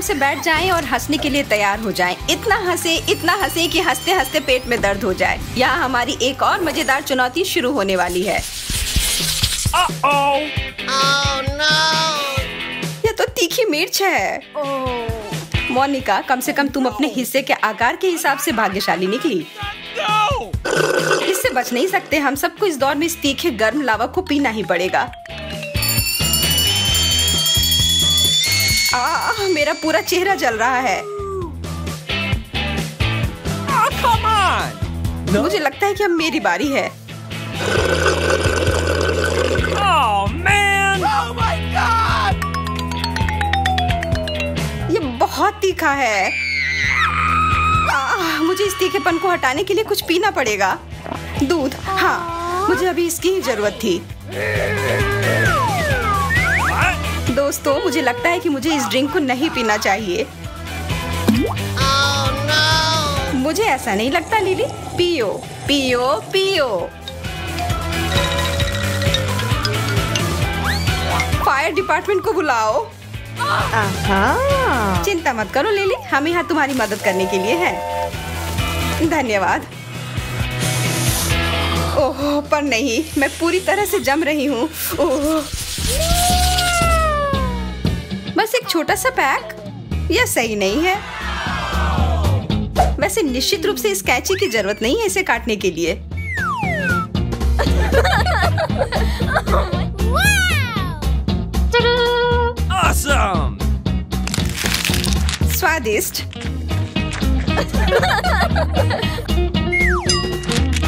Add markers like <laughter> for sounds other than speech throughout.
आराम से बैठ जाएँ और हंसने के लिए तैयार हो जाएँ। इतना हंसे इतना हंसे कि हँसते हँसते पेट में दर्द हो जाए। यहाँ हमारी एक और मज़ेदार चुनौती शुरू होने वाली है। ये तो तीखी मिर्च है। मोनिका कम से कम तुम अपने हिस्से के आकार के हिसाब से भाग्यशाली निकली। इससे बच नहीं सकते हम सबको इस दौर में इस तीखे गर्म लावा को पीना ही पड़ेगा। आ, मेरा पूरा चेहरा जल रहा है। मुझे लगता है कि अब मेरी बारी है। ये बहुत तीखा है। आ, मुझे इस तीखेपन को हटाने के लिए कुछ पीना पड़ेगा। दूध हाँ मुझे अभी इसकी ही ज़रूरत थी। दोस्तों मुझे लगता है कि मुझे इस ड्रिंक को नहीं पीना चाहिए। मुझे ऐसा नहीं लगता लिली पियो पियो पियो। फायर डिपार्टमेंट को बुलाओ। चिंता मत करो लिली हम यहाँ तुम्हारी मदद करने के लिए हैं। धन्यवाद। ओह पर नहीं मैं पूरी तरह से जम रही हूँ। ओह। बस एक छोटा सा पैक? यह सही नहीं है। वैसे निश्चित रूप से इस कैची की ज़रूरत नहीं है इसे काटने के लिए। Awesome! स्वादिष्ट।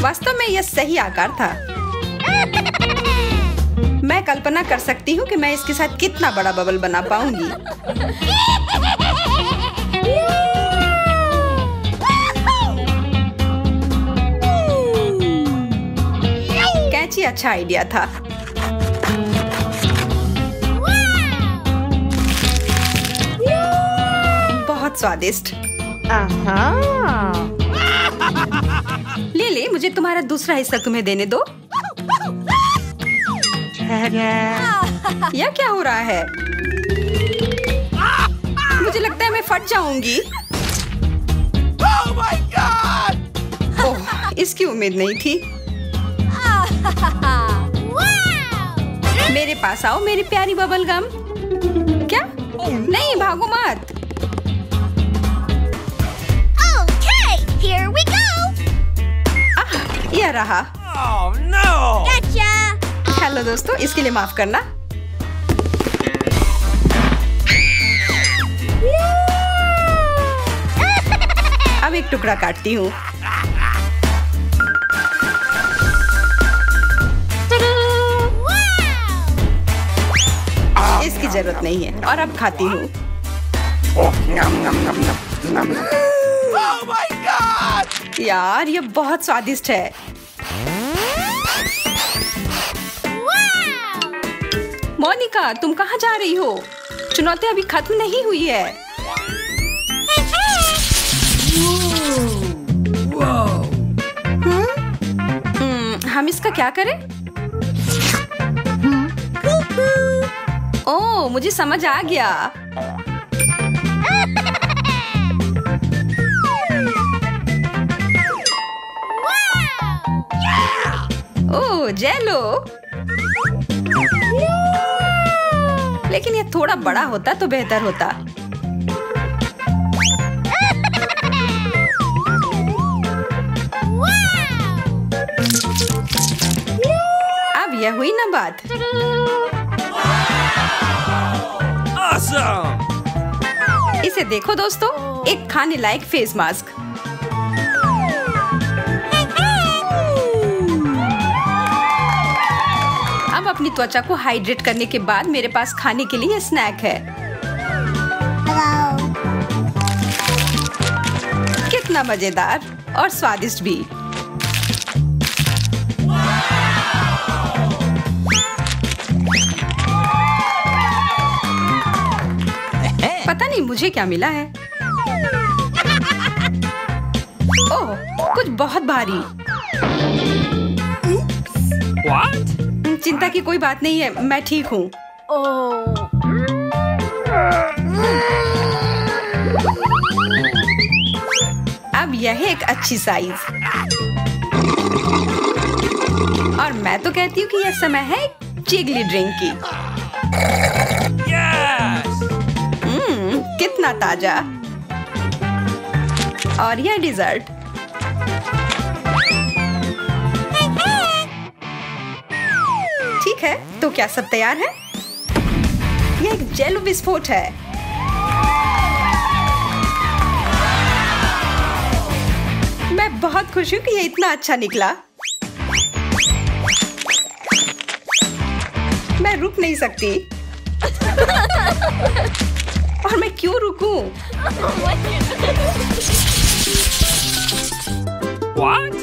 वास्तव में यह सही आकार था। मैं कल्पना कर सकती हूँ कि मैं इसके साथ कितना बड़ा बबल बना पाऊँगी। कैची अच्छा आइडिया था। बहुत स्वादिष्ट। ले ले मुझे तुम्हारा दूसरा हिस्सा तुम्हें देने दो। <laughs> यह क्या हो रहा है? मुझे लगता है मैं फट जाऊँगी। ओह इसकी उम्मीद नहीं थी। मेरे पास आओ मेरी प्यारी बबल गम क्या? नहीं भागो मत। Okay, here we go. आह, यह रहा। Oh no! हेलो दोस्तों इसके लिए माफ़ करना। अब एक टुकड़ा काटती हूँ। इसकी ज़रूरत नहीं है और अब खाती हूँ। Oh god! यार ये बहुत स्वादिष्ट है। मोनिका तुम कहाँ जा रही हो? चुनौती अभी खत्म नहीं हुई है। हम्म, हम इसका क्या करें? ओ मुझे समझ आ गया। ओ जेलो लेकिन ये थोड़ा बड़ा होता तो बेहतर होता। अब यह हुई ना बात। Awesome! इसे देखो दोस्तों एक खाने लायक फेस मास्क। अपनी त्वचा को हाइड्रेट करने के बाद मेरे पास खाने के लिए स्नैक है। कितना मज़ेदार और स्वादिष्ट भी। पता नहीं मुझे क्या मिला है। ओह, कुछ बहुत भारी। What? चिंता की कोई बात नहीं है मैं ठीक हूँ। अब यह एक अच्छी साइज़ और मैं तो कहती हूँ कि यह समय है चिगली ड्रिंक की। Yes! हम्म, कितना ताज़ा। और यह डिजर्ट तो क्या सब तैयार है यह एक जेल विस्फोट है मैं बहुत खुश हूँ कि यह इतना अच्छा निकला मैं रुक नहीं सकती और मैं क्यों रुकूं? What?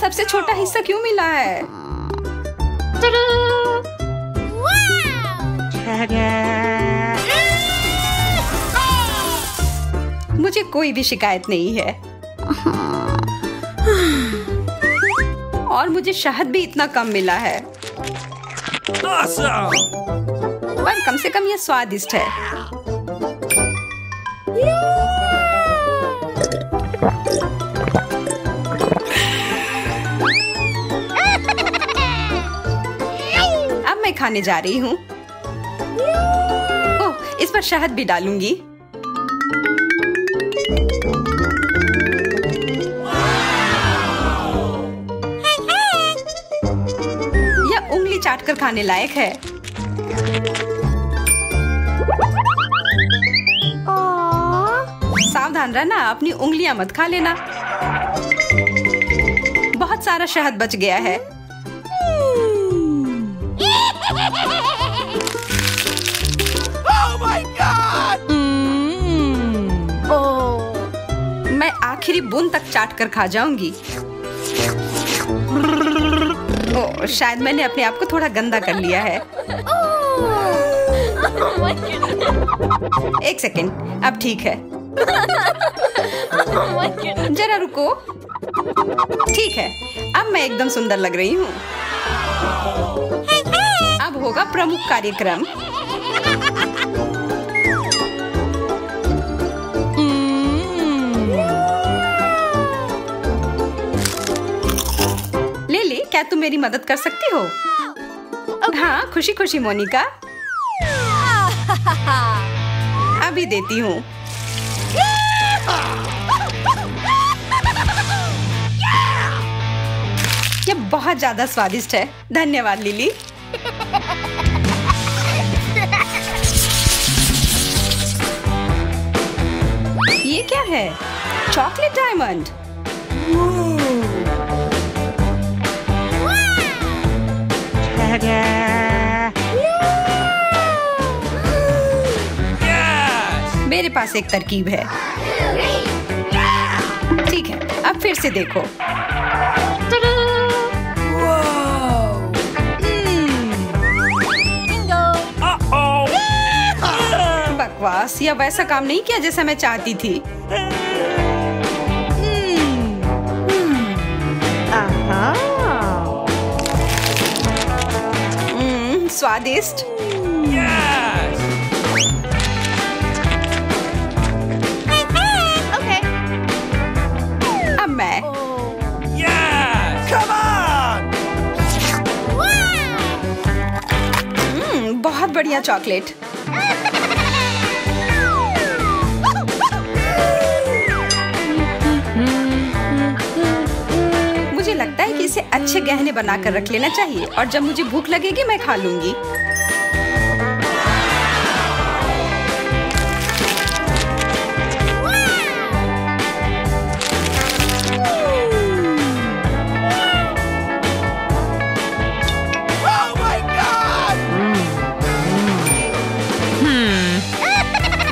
सबसे छोटा हिस्सा क्यों मिला है? मुझे कोई भी शिकायत नहीं है। और मुझे शहद भी इतना कम मिला है। पर कम से कम यह स्वादिष्ट है। खाने जा रही हूँ। इस पर शहद भी डालूँगी। यह उंगली चाटकर खाने लायक है। सावधान रहना, अपनी उंगलियाँ मत खा लेना। बहुत सारा शहद बच गया है। आखिरी बूंद तक चाट कर खा जाऊँगी। ओ, शायद मैंने अपने आप को थोड़ा गंदा कर लिया है। एक सेकेंड अब ठीक है। जरा रुको। ठीक है अब मैं एकदम सुंदर लग रही हूँ। अब होगा प्रमुख कार्यक्रम। क्या तुम मेरी मदद कर सकती हो? हाँ खुशी खुशी मोनिका। अभी देती हूँ। ये बहुत ज़्यादा स्वादिष्ट है। धन्यवाद लिली। ये क्या है? Chocolate diamond. Yes! मेरे पास एक तरकीब है। ठीक है अब फिर से देखो। <laughs> बकवास या वैसा काम नहीं किया जैसा मैं चाहती थी। <laughs> स्वादिष्ट Yes! अब मैं Yes! Come हम्म, बहुत बढ़िया चॉकलेट अच्छे गहने बनाकर रख लेना चाहिए और जब मुझे भूख लगेगी मैं खा लूँगी। God!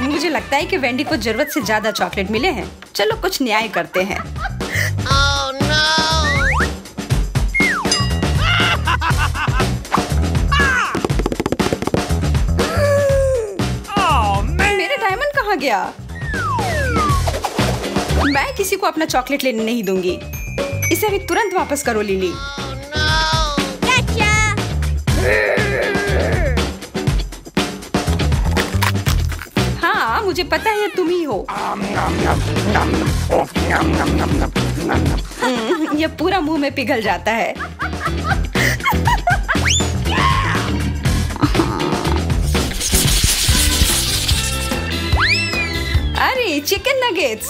मुझे लगता है कि वेंडी को ज़रूरत से ज़्यादा चॉकलेट मिले हैं। चलो कुछ न्याय करते हैं। गया मैं किसी को अपना चॉकलेट लेने नहीं दूँगी। इसे अभी तुरंत वापस करो, लिली। हाँ मुझे पता है, तुम ही हो। <laughs> यह पूरा मुँह में पिघल जाता है। Chicken nuggets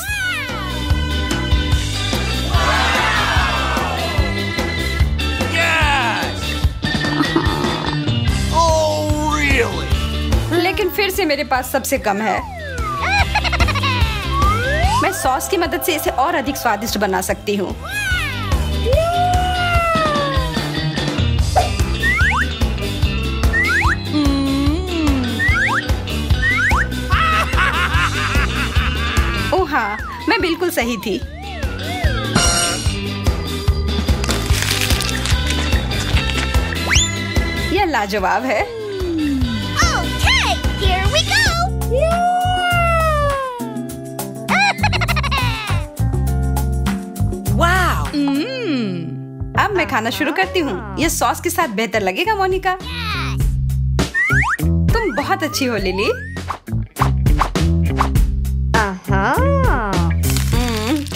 Yes! <laughs> Oh, really? लेकिन फिर से मेरे पास सबसे कम है <laughs> मैं सॉस की मदद से इसे और अधिक स्वादिष्ट बना सकती हूँ हाँ मैं बिल्कुल सही थी। यह लाजवाब है। Okay, here we go. <laughs> Wow! अब मैं खाना शुरू करती हूँ। ये सॉस के साथ बेहतर लगेगा मोनिका। तुम बहुत अच्छी हो लिली।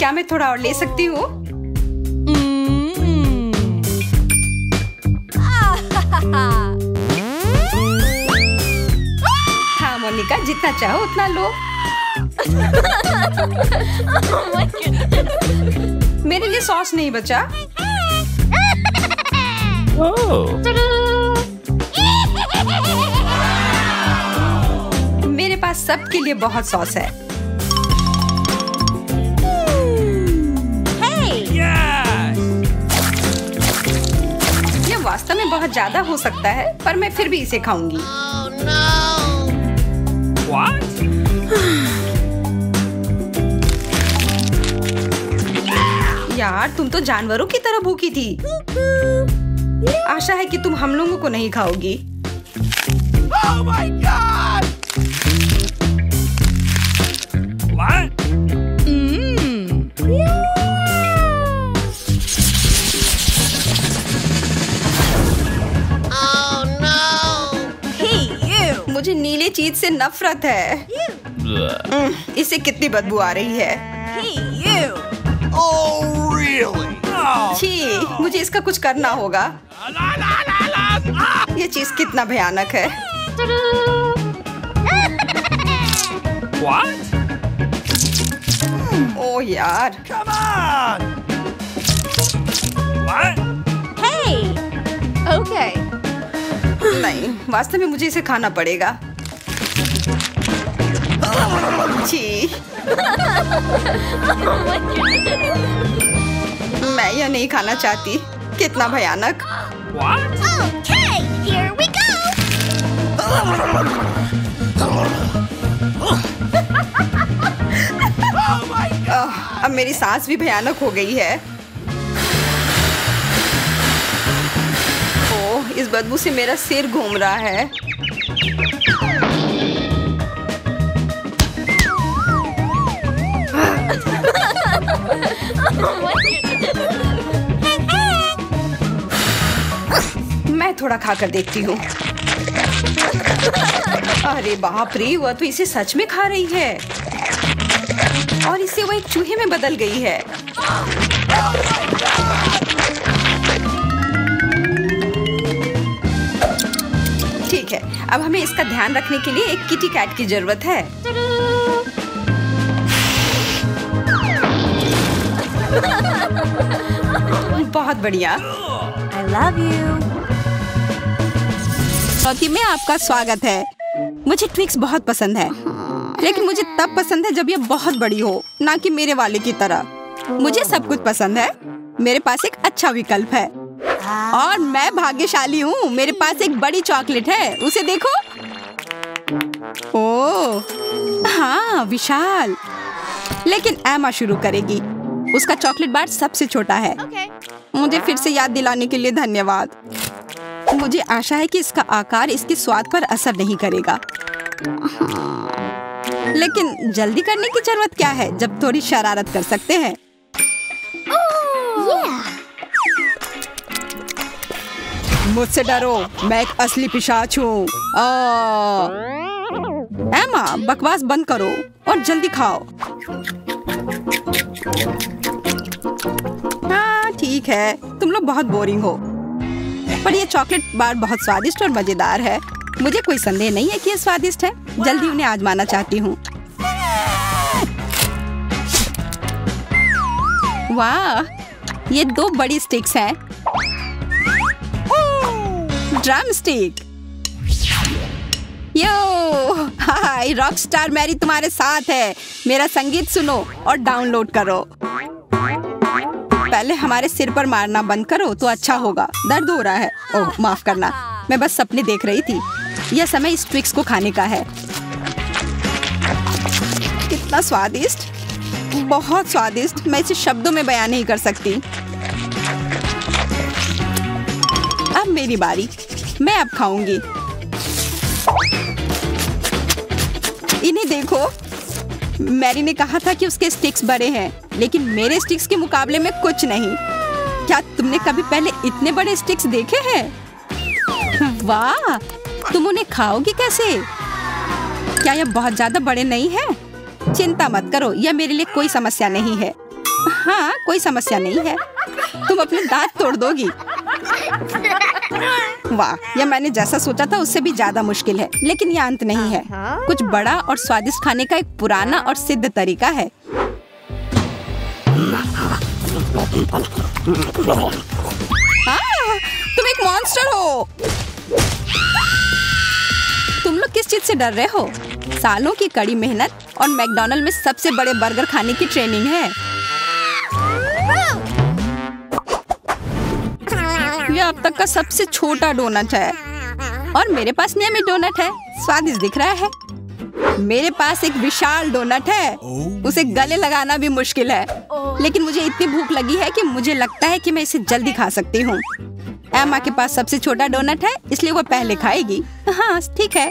क्या मैं थोड़ा और ले सकती हूँ? हाँ मोनिका जितना चाहो उतना लो। मेरे लिए सॉस नहीं बचा। मेरे पास सबके लिए बहुत सॉस है। वास्तव में बहुत ज़्यादा हो सकता है पर मैं फिर भी इसे खाऊँगी? यार तुम तो जानवरों की तरह भूखी थी आशा है कि तुम हम लोगों को नहीं खाओगी Oh my god! What? नफरत है। इसे कितनी बदबू आ रही है? Oh, really? Oh, छी मुझे इसका कुछ करना होगा! ये चीज़ कितना भयानक है। ओ यार? Okay. नहीं वास्तव में मुझे इसे खाना पड़ेगा। छी मैं यह नहीं खाना चाहती कितना भयानक Okay, here we go. Oh my god! आह, अब मेरी सांस भी भयानक हो गई है ओह इस बदबू से मेरा सिर घूम रहा है थोड़ा खाकर देखती हूँ। अरे बाप रे, वह तो इसे सच में खा रही है। और इसे वो एक चूहे में बदल गई है। ठीक है, अब हमें इसका ध्यान रखने के लिए एक किटी कैट की ज़रूरत है। बहुत बढ़िया। I love you. चौथी में आपका स्वागत है। मुझे ट्विक्स बहुत पसंद है। लेकिन मुझे तब पसंद है जब ये बहुत बड़ी हो ना कि मेरे वाले की तरह। मुझे सब कुछ पसंद है। मेरे पास एक अच्छा विकल्प है। और मैं भाग्यशाली हूँ। मेरे पास एक बड़ी चॉकलेट है। उसे देखो। ओ हाँ विशाल। लेकिन एमा शुरू करेगी। उसका चॉकलेट बार सबसे छोटा है। Okay. मुझे फिर से याद दिलाने के लिए धन्यवाद। मुझे आशा है कि इसका आकार इसके स्वाद पर असर नहीं करेगा। लेकिन जल्दी करने की ज़रूरत क्या है जब थोड़ी शरारत कर सकते हैं? मुझसे डरो मैं एक असली पिशाच हूँ। एमा बकवास बंद करो और जल्दी खाओ। हाँ ठीक है। तुम लोग बहुत बोरिंग हो। पर ये चॉकलेट बार बहुत स्वादिष्ट और मज़ेदार है। मुझे कोई संदेह नहीं है कि ये स्वादिष्ट है। जल्दी उन्हें आजमाना चाहती हूँ। वाह, ये दो बड़ी स्टिक्स हैं। Drum stick. Yo, hi, rock star Mary तुम्हारे साथ है। मेरा संगीत सुनो और डाउनलोड करो। पहले हमारे सिर पर मारना बंद करो तो अच्छा होगा। दर्द हो रहा है। ओह, माफ़ करना। मैं बस सपने देख रही थी। यह समय इस ट्विक्स को खाने का है। कितना स्वादिष्ट। बहुत स्वादिष्ट। मैं इसे शब्दों में बयान नहीं कर सकती। अब मेरी बारी। मैं अब खाऊँगी। इन्हें देखो। मैरी ने कहा था कि उसके स्टिक्स बड़े हैं। लेकिन मेरे स्टिक्स के मुकाबले में कुछ नहीं। क्या तुमने कभी पहले इतने बड़े स्टिक्स देखे हैं? वाह तुम उन्हें खाओगी कैसे? क्या यह बहुत ज़्यादा बड़े नहीं है? चिंता मत करो यह मेरे लिए कोई समस्या नहीं है। हाँ कोई समस्या नहीं है। तुम अपने दांत तोड़ दोगी। वाह यह मैंने जैसा सोचा था उससे भी ज़्यादा मुश्किल है लेकिन यह अंत नहीं है। कुछ बड़ा और स्वादिष्ट खाने का एक पुराना और सिद्ध तरीका है। आह, तुम एक मॉन्स्टर हो। तुम लोग किस चीज़ से डर रहे हो? सालों की कड़ी मेहनत और मैकडोनल्ड में सबसे बड़े बर्गर खाने की ट्रेनिंग है। यह अब तक का सबसे छोटा डोनट है। और मेरे पास नियमित डोनट है। स्वादिष्ट दिख रहा है। मेरे पास एक विशाल डोनट है। उसे गले लगाना भी मुश्किल है। लेकिन मुझे इतनी भूख लगी है कि मुझे लगता है कि मैं इसे जल्दी खा सकती हूँ। एमा के पास सबसे छोटा डोनट है इसलिए वो पहले खाएगी। हाँ ठीक है।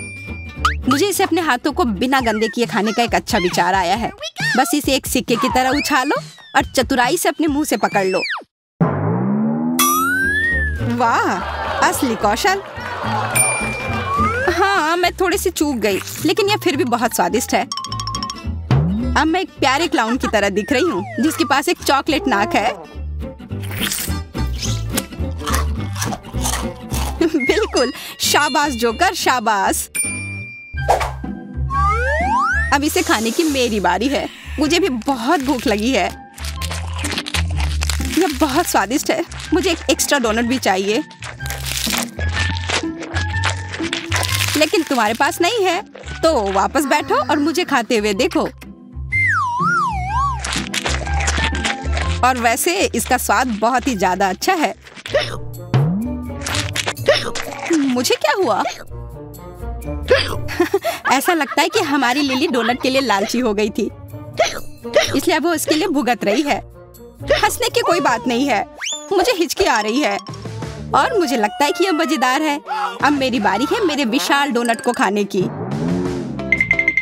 मुझे इसे अपने हाथों को बिना गंदे किए खाने का एक अच्छा विचार आया है। बस इसे एक सिक्के की तरह उछालो और चतुराई से अपने मुँह से पकड़ लो। वाह असली कौशल। हाँ मैं थोड़ी सी चूक गई, लेकिन यह फिर भी बहुत स्वादिष्ट है। अब मैं एक प्यारे क्लाउन की तरह दिख रही हूँ, जिसके पास एक चॉकलेट नाक है। बिल्कुल, शाबाश जोकर, शाबाश। अब इसे खाने की मेरी बारी है। मुझे भी बहुत भूख लगी है। यह बहुत स्वादिष्ट है। मुझे एक एक्स्ट्रा डोनट भी चाहिए। लेकिन तुम्हारे पास नहीं है। तो वापस बैठो और मुझे खाते हुए देखो। और वैसे इसका स्वाद बहुत ही ज़्यादा अच्छा है। मुझे क्या हुआ? <laughs> ऐसा लगता है कि हमारी लिली डोनट के लिए लालची हो गई थी। इसलिए अब वो इसके लिए भुगत रही है। हंसने की कोई बात नहीं है। मुझे हिचकी आ रही है। और मुझे लगता है कि यह मज़ेदार है। अब मेरी बारी है मेरे विशाल डोनट को खाने की।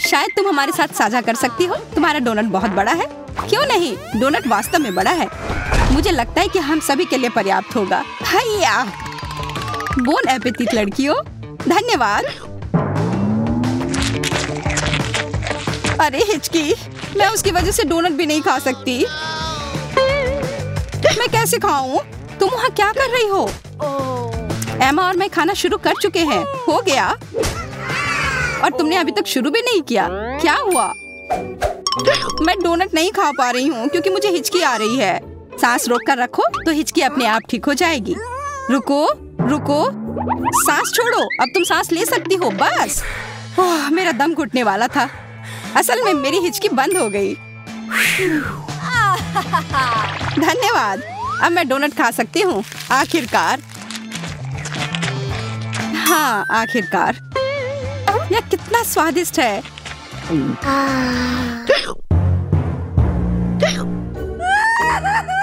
शायद तुम हमारे साथ साझा कर सकती हो। तुम्हारा डोनट बहुत बड़ा है। क्यों नहीं? डोनट वास्तव में बड़ा है। मुझे लगता है कि हम सभी के लिए पर्याप्त होगा। हैया! बोन एपेटिट लड़कियों। धन्यवाद। अरे हिचकी, मैं उसकी वजह से डोनट भी नहीं खा सकती। मैं कैसे खाऊं? तुम वहाँ क्या कर रही हो? एमा और मैं खाना शुरू कर चुके हैं। हो गया। और तुमने अभी तक शुरू भी नहीं किया। क्या हुआ? मैं डोनट नहीं खा पा रही हूँ क्योंकि मुझे हिचकी आ रही है। सांस रोक कर रखो तो हिचकी अपने आप ठीक हो जाएगी। रुको रुको। सांस छोड़ो। अब तुम सांस ले सकती हो बस। ओह, मेरा दम घुटने वाला था। असल में मेरी हिचकी बंद हो गई। <laughs> धन्यवाद। अब मैं डोनट खा सकती हूँ। आखिरकार। हाँ आखिरकार। यह कितना स्वादिष्ट है।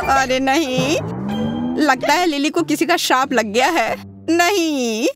अरे नहीं। लगता है लिली को किसी का श्राप लग गया है। नहीं।